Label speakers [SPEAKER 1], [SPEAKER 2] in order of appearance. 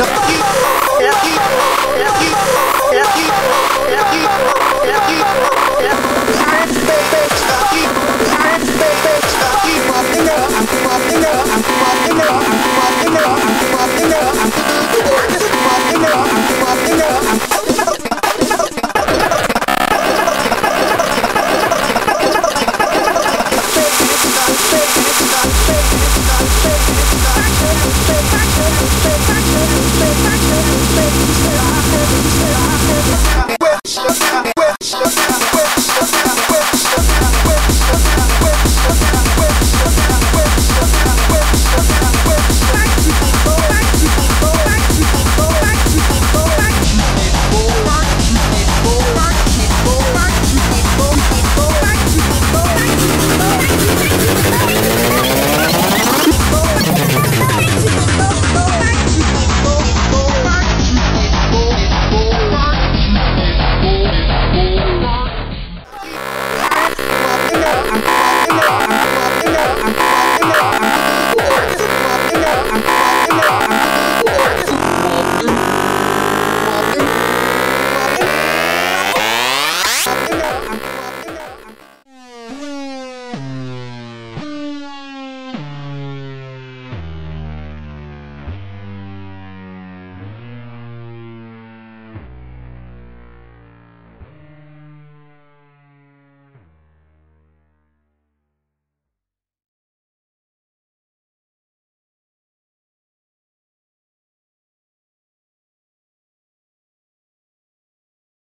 [SPEAKER 1] up. Thank you.